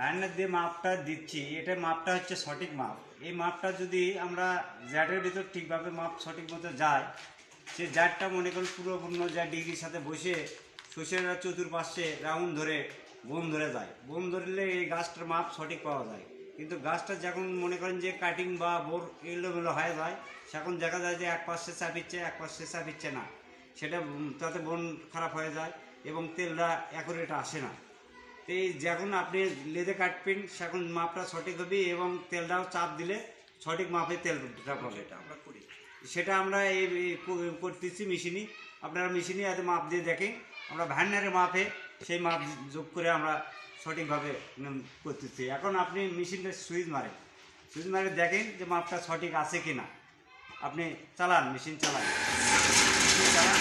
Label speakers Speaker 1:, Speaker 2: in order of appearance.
Speaker 1: ভ্যানের দিয়ে মাপটা দিচ্ছি এটা মাপটা হচ্ছে সঠিক মাপ। এই মাপটা যদি আমরা জ্যাটের ভিতর ঠিকভাবে মাপ সঠিক মতো যায়, সে জ্যাটটা মনে করুন পুরোপূর্ণ যা ডিগ্রির সাথে বসে শস্যের চতুর্পাশে রাউন্ড ধরে বোম ধরে যায়। বোম ধরলে এই গাছটার মাপ সঠিক পাওয়া যায়। কিন্তু গাছটা যখন মনে করেন যে কাটিং বা বোর এলোমেলো হয়ে যায় সেখন দেখা যায় যে এক পাশে চাপিচ্ছে, এক পাশে চাপিচ্ছে না। সেটা তাতে বন খারাপ হয়ে যায় এবং তেলটা অ্যাকুরেট আসে না। তো এই যখন আপনি লেদে কাটবেন সেখন মাপটা সঠিক হবে এবং তেলটাও চাপ দিলে সঠিক মাপে তেলটা পাবে
Speaker 2: এটা আমরা করি।
Speaker 1: সেটা আমরা এই করতেছি মেশিনই আপনারা মেশিনই এত মাপ দিয়ে দেখেন। আমরা ভ্যানারের মাপে সেই মাপ যোগ করে আমরা সঠিকভাবে করতেছি। এখন আপনি মেশিনটা সুইচ মারেন। সুইচ মারে দেখেন যে মাপটা সঠিক আছে কি না আপনি চালান মেশিন চালান। মেশিন চালান।